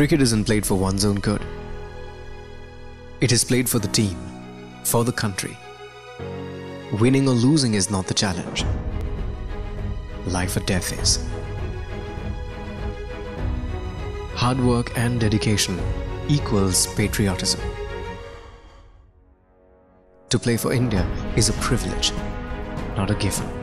Cricket isn't played for one's own good. It is played for the team, for the country. Winning or losing is not the challenge. Life or death is. Hard work and dedication equals patriotism. To play for India is a privilege, not a given.